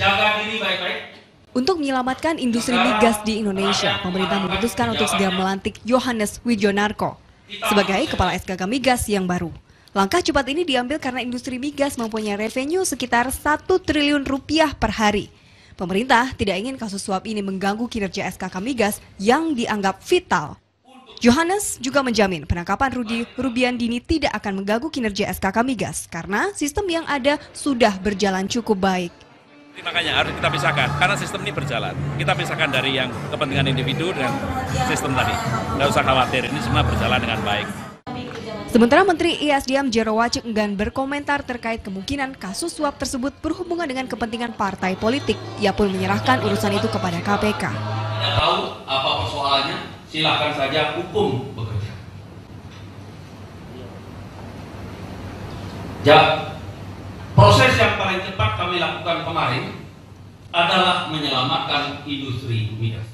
jaga diri baik-baik. Untuk menyelamatkan industri migas di Indonesia, pemerintah memutuskan untuk segera melantik Yohanes Wijonarko sebagai Kepala SKK Migas yang baru. Langkah cepat ini diambil karena industri migas mempunyai revenue sekitar 1 triliun rupiah per hari. Pemerintah tidak ingin kasus suap ini mengganggu kinerja SKK Migas yang dianggap vital. Johannes juga menjamin penangkapan Rudi Rubiandini tidak akan mengganggu kinerja SKK Migas karena sistem yang ada sudah berjalan cukup baik. Makanya harus kita pisahkan, karena sistem ini berjalan. Kita pisahkan dari yang kepentingan individu dan sistem tadi. Nggak usah khawatir, ini semua berjalan dengan baik. Sementara Menteri ISDM Jero Wacik enggan berkomentar terkait kemungkinan kasus suap tersebut berhubungan dengan kepentingan partai politik. Ia pun menyerahkan urusan itu kepada KPK. Tidak tahu apa persoalannya, silakan saja hukum bekerja. Ya, proses yang paling cepat kami lakukan kemarin adalah menyelamatkan industri migas.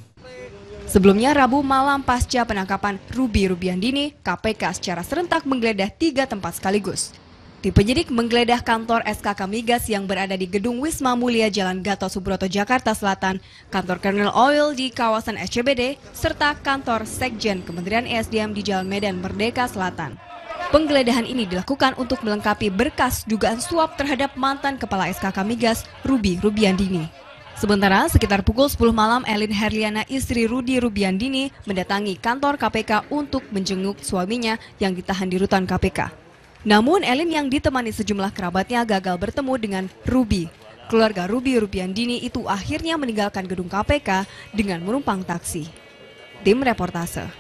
Sebelumnya Rabu malam pasca penangkapan Ruby Rubiandini, KPK secara serentak menggeledah tiga tempat sekaligus. Tim penyidik menggeledah kantor SKK Migas yang berada di Gedung Wisma Mulia Jalan Gatot Subroto, Jakarta Selatan, kantor Kernel Oil di kawasan SCBD, serta kantor Sekjen Kementerian ESDM di Jalan Medan Merdeka Selatan. Penggeledahan ini dilakukan untuk melengkapi berkas dugaan suap terhadap mantan Kepala SKK Migas, Ruby Rubiandini. Sementara sekitar pukul 10 malam Elin Herliana istri Rudi Rubiandini mendatangi kantor KPK untuk menjenguk suaminya yang ditahan di rutan KPK. Namun Elin yang ditemani sejumlah kerabatnya gagal bertemu dengan Ruby. Keluarga Ruby Rubiandini itu akhirnya meninggalkan gedung KPK dengan menumpang taksi. Tim reportase